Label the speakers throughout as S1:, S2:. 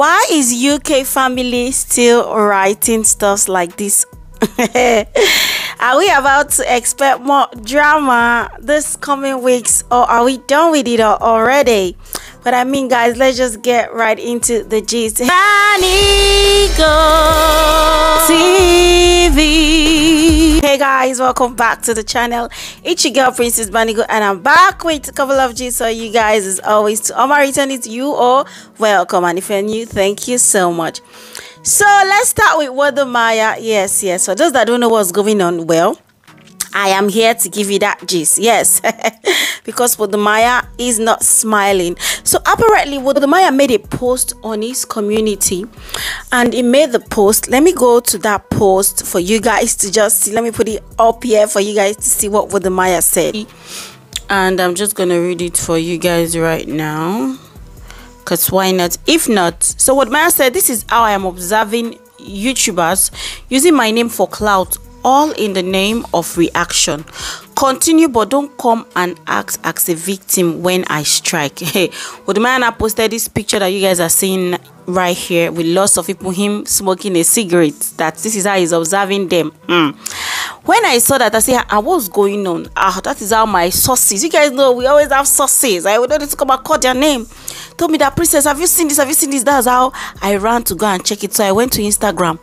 S1: Why is UK family still writing stuff like this? are we about to expect more drama this coming weeks or are we done with it already? But I mean, guys, let's just get right into the gist. TV. Guys, welcome back to the channel. It's your girl Princess Banigo, and I'm back with a couple of gist for you guys. As always, to all my return, it's you all welcome, and if you're new, thank you so much. So let's start with Wode Maya. Yes, yes. For those that don't know what's going on, well, I am here to give you that gist. Yes, because Wode Maya is not smiling. So apparently, Wode Maya made a post on his community, and he made the post. Let me go to that post for you guys to just see. Let me put it up here for you guys to see what Wode Maya said. And I'm just gonna read it for you guys right now. Cause why not? If not, so Wode Maya said, "This is how I am observing YouTubers using my name for clout all in the name of reaction. Continue, but don't come and act as a victim when I strike. Hey, well, the man I posted this picture that you guys are seeing right here with lots of people, him smoking a cigarette. That this is how he's observing them. Mm. When I saw that, I said, ah, what's going on? Ah, that is how my sources. You guys know we always have sources. I would need to come and call their name. Told me that princess, have you seen this? Have you seen this? That's how I ran to go and check it. So I went to Instagram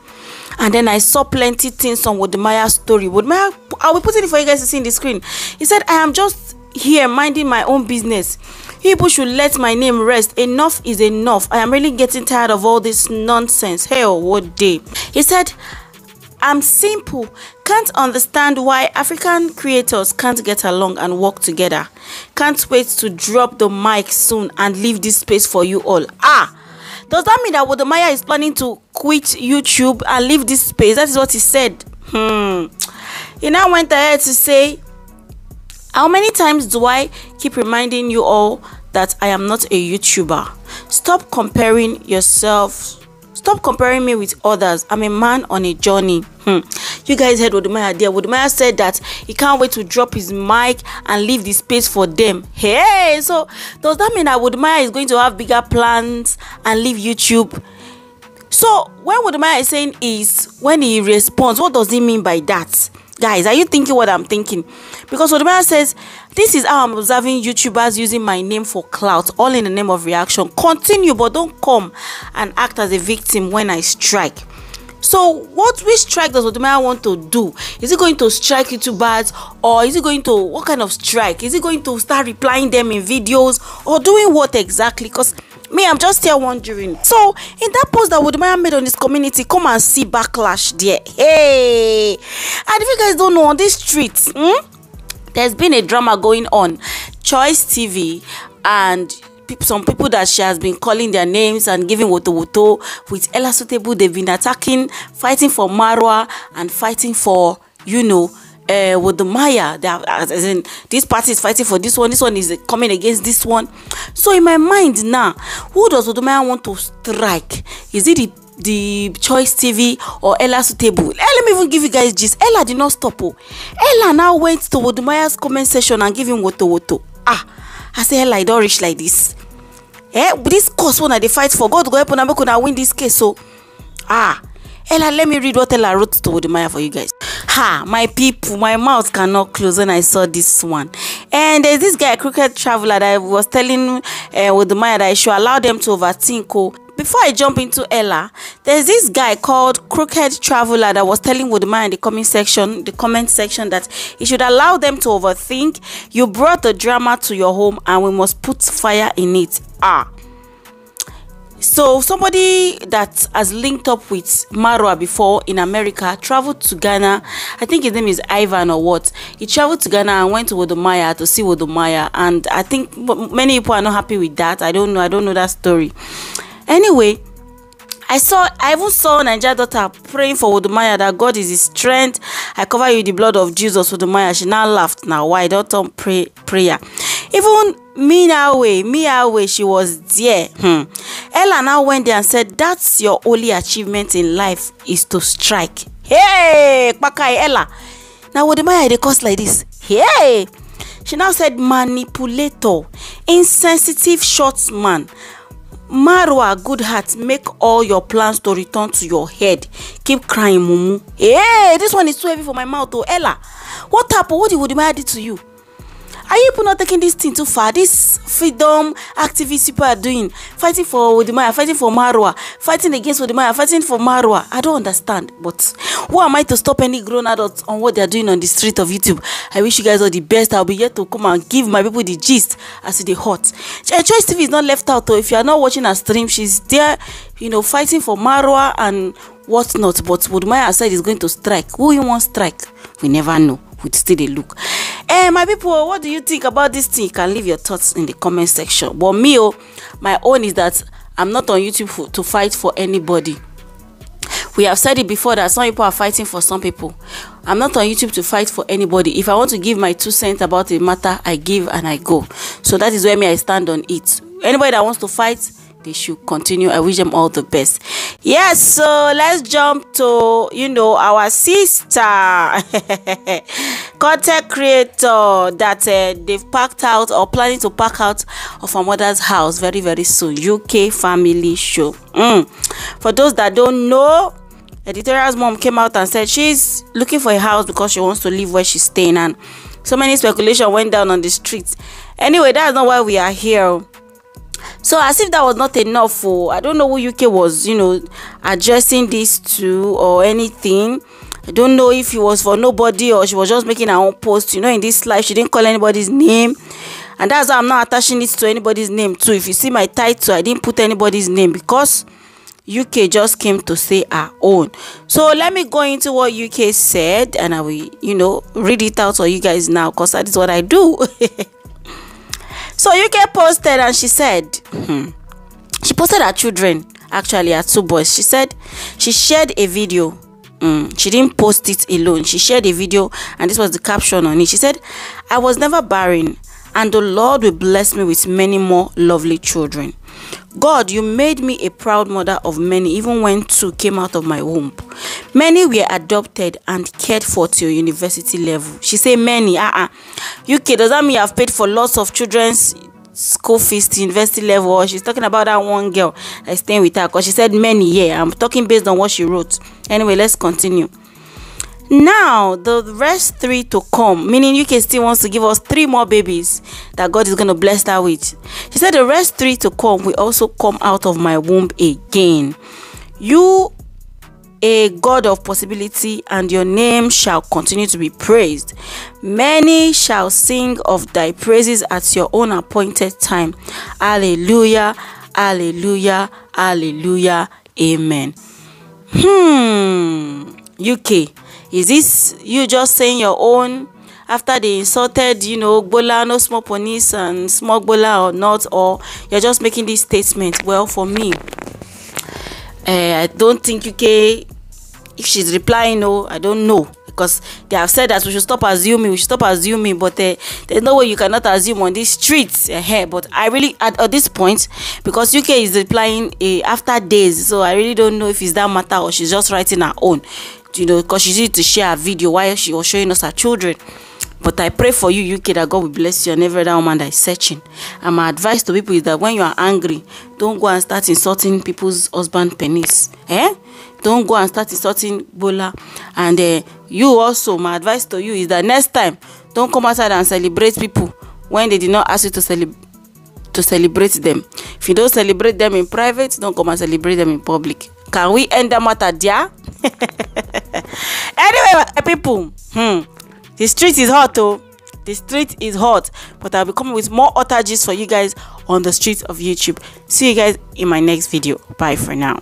S1: and then I saw plenty things on Wode Maya's story. Wode Maya, I will put it for you guys to see in the screen. He said, I am just here minding my own business. People should let my name rest. Enough is enough. I am really getting tired of all this nonsense. Hell, what day? He said, I'm simple. Can't understand why African creators can't get along and work together. Can't wait to drop the mic soon and leave this space for you all. Ah! Does that mean that Wode Maya is planning to quit YouTube and leave this space? That is what he said. Hmm. He now went ahead to say, How many times do I keep reminding you all that I am not a YouTuber? Stop comparing yourself. Stop comparing me with others. I'm a man on a journey. Hmm. You guys heard Wode Maya there. Wode Maya said that he can't wait to drop his mic and leave the space for them. Hey, so does that mean that Wode Maya is going to have bigger plans and leave YouTube? So when Wode Maya is saying is when he responds, what does he mean by that? Guys, are you thinking what I'm thinking? Because Wode Maya says, This is how I'm observing YouTubers using my name for clout, all in the name of reaction. Continue, but don't come and act as a victim when I strike. So, what which strike does Wode Maya want to do? Is he going to strike YouTubers or is he going to what kind of strike? Is he going to start replying them in videos or doing what exactly? Because me, I'm just here wondering. So, in that post that Wode Maya made on his community, come and see backlash there. Hey, and if you guys don't know, on these streets, hmm, there's been a drama going on. Choice TV and some people that she has been calling their names and giving woto woto with Ella Suitable. They've been attacking, fighting for Marwa and fighting for, you know, uh, with the Maya, they are, as in this party is fighting for this one, this one is coming against this one. So in my mind now, who does Wode Maya want to strike? Is it the the choice tv or ella suitable eh, let me even give you guys gist ella did not stop oh ella now went to Wode Maya's comment section and give him woto woto ah i say ella e don reach like this. Eh this cause wey una dey fight for god go help una make una win this case so ah. Ella let me read what ella wrote to Wode Maya for you guys. Ha my people my mouth cannot close when i saw this one. And there's this guy crooked traveler that was telling uh, Wode Maya that i should allow them to overthink oh before I jump into Ella, there's this guy called Crooked Traveler that was telling Wode Maya in the comment section, the comment section that he should allow them to overthink. You brought the drama to your home and we must put fire in it. Ah. So somebody that has linked up with Marwa before in America traveled to Ghana. I think his name is Ivan or what. He traveled to Ghana and went to Wode Maya to see Wode Maya, and I think many people are not happy with that. I don't know. I don't know that story. Anyway, I saw I even saw Nigeria daughter praying for Wode Maya that God is his strength. I cover you with the blood of Jesus Wode Maya. She now laughed. Now why don't turn pray prayer? Even me now way, me away, she was there. Hmm. Ella now went there and said, That's your only achievement in life is to strike. Hey, Pakai Ella. Now Wode Maya they cost like this. Hey. She now said manipulator, insensitive short man marwa good heart make all your plans to return to your head. Keep crying mumu. Hey this one is too heavy for my mouth oh. Ella what happened? What did wodimaya do to you are you people not taking this thing too far? This freedom activists people are doing fighting for Wode Maya fighting for marwa fighting against Wode Maya fighting for marwa. I don't understand but who am i to stop any grown adults on what they are doing on the street of youtube? I wish you guys all the best. I'll be here to come and give my people the gist as e hot. Eh, Choice tv is not left out though. If you are not watching her stream she's there you know fighting for marwa and whatnot. But Wode Maya said is going to strike. Who you want strike? We never know we still dey look. Eh my people what do you think about this thing? You can leave your thoughts in the comment section. But me oh my own is that i'm not on youtube to fight for anybody. We have said it before that some people are fighting for some people. I'm not on youtube to fight for anybody. If i want to give my two cents about a matter i give and i go. So that is where me i stand on it. Anybody that wants to fight they should continue. I wish them all the best yes so let's jump to you know our sister content creator that uh, they've packed out or planning to pack out of her mother's house very very soon uk family show. Mm. for those that don't know editorial's mom came out and said she's looking for a house because she wants to live where she's staying and so many speculation went down on the streets. Anyway that's not why we are here so as if that was not enough for i don't know who uk was you know addressing this to or anything. I don't know if it was for nobody or she was just making her own post you know in this life. She didn't call anybody's name. And that's why i'm not attaching it to anybody's name too. If you see my title i didn't put anybody's name because uk just came to say her own. So let me go into what uk said and i will you know read it out for you guys now because that is what i do So UK posted and she said, hmm, she posted her children, actually her two boys. She said she shared a video. Mm, she didn't post it alone. She shared a video and this was the caption on it. She said, I was never barren and the Lord will bless me with many more lovely children. God, you made me a proud mother of many, even when two came out of my womb. Many were adopted and cared for to university level. She said many. Uh-uh. UK, does that mean have paid for lots of children's school fees to university level? She's talking about that one girl I staying with her because she said many. Yeah, I'm talking based on what she wrote. Anyway, let's continue. Now, the rest three to come, meaning UK still wants to give us three more babies that God is going to bless her with. She said, The rest three to come will also come out of my womb again. You, a God of possibility, and your name shall continue to be praised. Many shall sing of thy praises at your own appointed time. Alleluia, alleluia, alleluia, amen. Hmm, UK is this you just saying your own after they insulted you know gbola no small police and small gbola or not or you're just making this statement? Well for me uh, i don't think uk if she's replying no i don't know. Because they have said that we should stop assuming we should stop assuming but uh, there's no way you cannot assume on these streets uh, but i really at, at this point because uk is replying uh, after days so i really don't know if it's that matter or she's just writing her own you know, because she needed to share a video while she was showing us her children. But I pray for you, UK, that God will bless you and every other woman that is searching. And my advice to people is that when you are angry, don't go and start insulting people's husband penis. Eh? Don't go and start insulting Bola. And uh, you also, my advice to you is that next time, don't come outside and celebrate people when they did not ask you to celebrate to celebrate them. If you don't celebrate them in private, don't come and celebrate them in public. Can we end the matter there? anyway, people, hmm, the street is hot, oh. The street is hot, but I'll be coming with more outages for you guys on the streets of YouTube. See you guys in my next video. Bye for now.